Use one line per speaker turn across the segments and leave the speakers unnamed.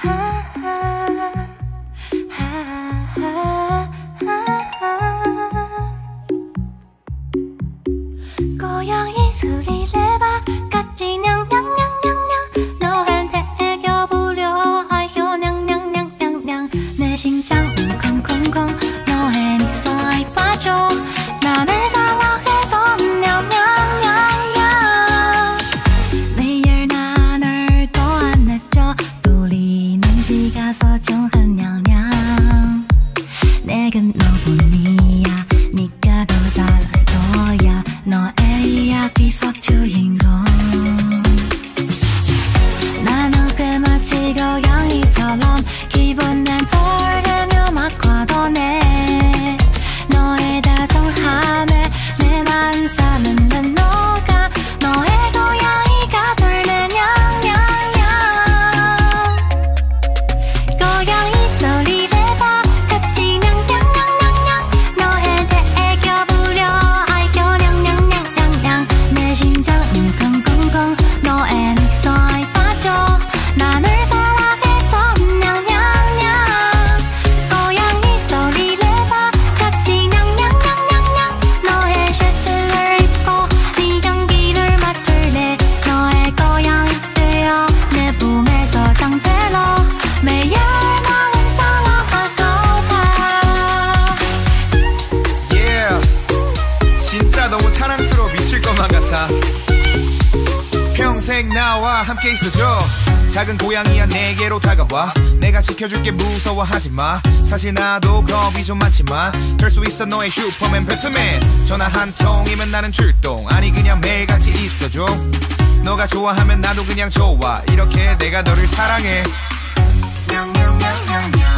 哈啊哈啊哈啊哈哈。啊 고
너무 사랑스러워 미칠 것만 같아. 평생 나와 함께 있어줘. 작은 고양이야 내게로 다가와. 내가 지켜줄게 무서워하지 마. 사실 나도 겁이 좀 많지만 될 수 있어 너의 슈퍼맨 배트맨. 전화 한 통이면 나는 출동. 아니 그냥 매일같이 있어줘. 너가 좋아하면 나도 그냥 좋아. 이렇게 내가 너를 사랑해.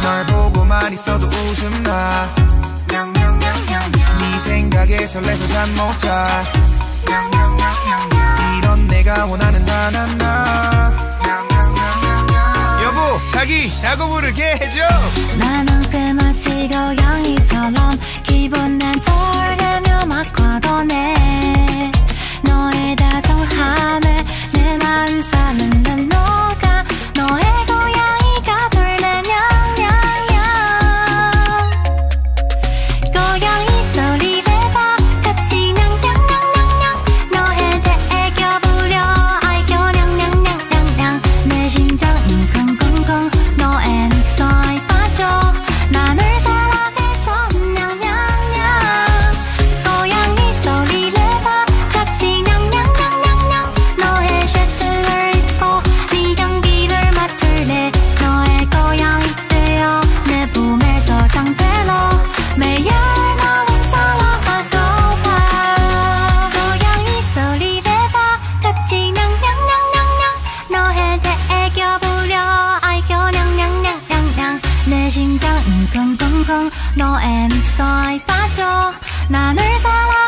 널 보고만 있어도 웃음 나 네 생각에 설레서 잠 못 자. 이런 내가 원하는 나나나. 여보, 자기라고 부르게 해줘.
나는 꽤 마치 고양이처럼 기분 난 설레 안 컹컹컹 너의 미소에 빠져 나를 사랑